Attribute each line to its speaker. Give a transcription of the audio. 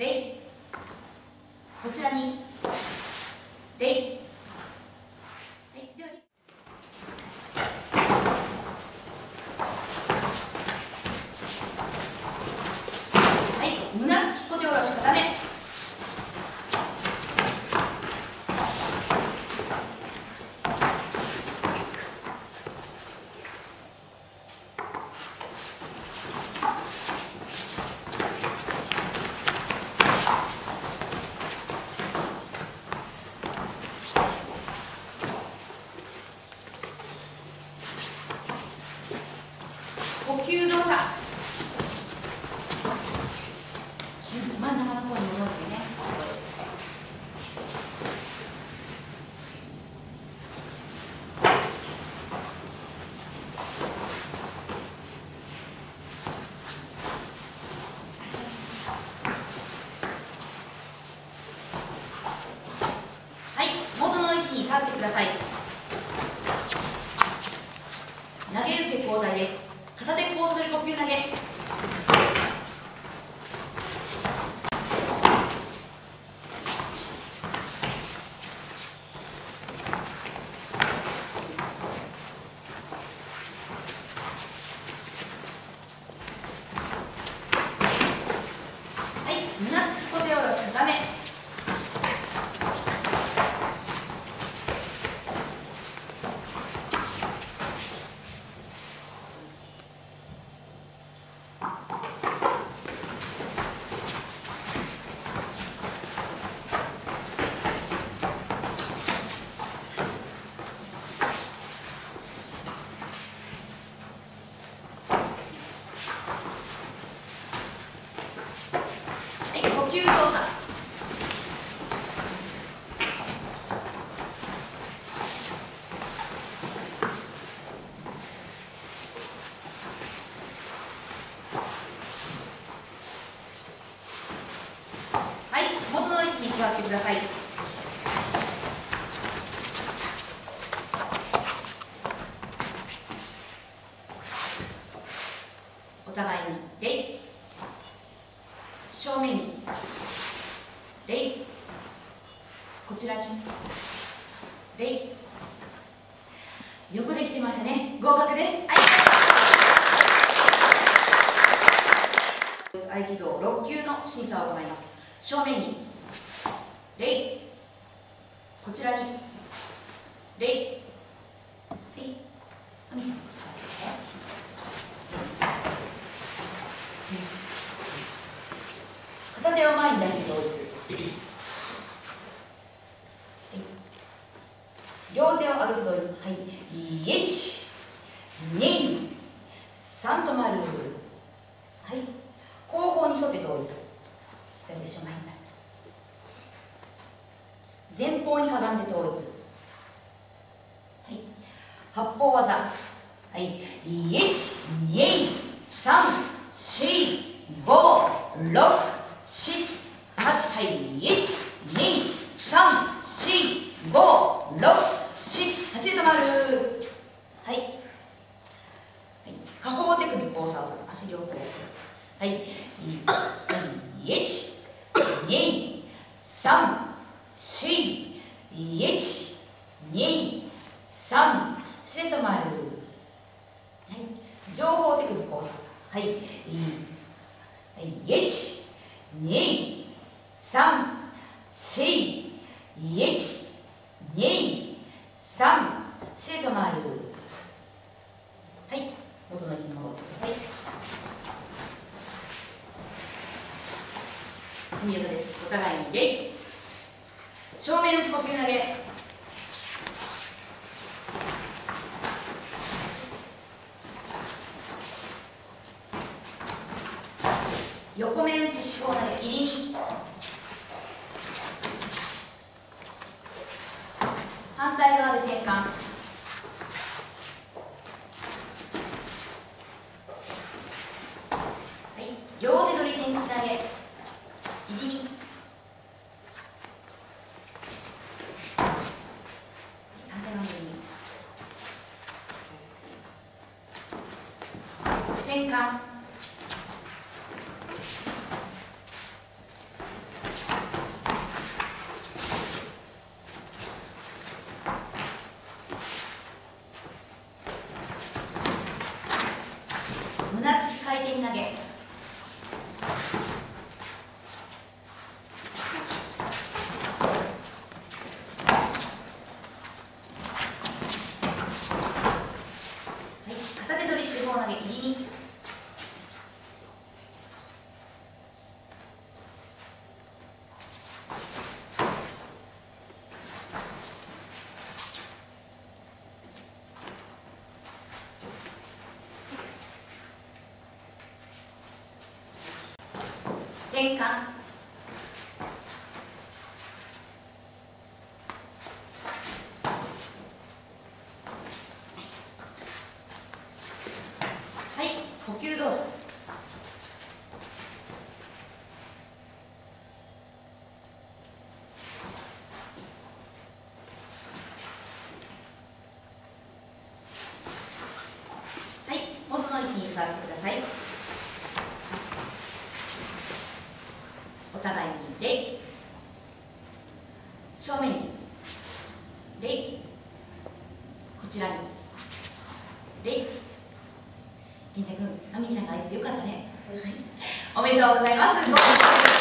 Speaker 1: 礼。こちらに礼はいでははい胸突き小手下ろし固め呼吸動作真ん中の方に戻ってねはい元の位置に立ってください投げ受け交代です片手交する呼吸投げはい胸突き小手下ろし固めはい呼吸動作はい元の位置に座ってください。お互いに礼正面に。礼こちらに。礼よくできてましたね。合格です。はい。合気道6級の審査を行います。正面に。礼。こちらに。礼。はいお兄さん座って片手を前に出して同時。する両手を上げて同時。はい。1 2 3と丸はい後方に沿って同時左後ろ前に出す前方にかがんで倒立はい。八方技。はい。1 2 3 4 5 6 7、8、はい、1、2、3、4、5、6、7、8で止まる。はい。はい。下方手首交差技、足両方はい。1、2、3、4、1、2、3、4で止まる。はい。上方手首交差技。はい。はい、1、2、3、4、1、2、3、4で止まる。はい、元の位置に戻ってください。組み技です。お互いに礼。正面打ち呼吸投げ。横目打ち四方投げ入り身反対側で転換。はい。両手取り転じ投げ。入り身反対側の入り身転換四方投げ入り身転換はい呼吸動作はい元の位置に座ってくださいお互いに礼正面に礼こちらに礼銀太君、あみちゃんが会えてよかったね。おめでとうございます。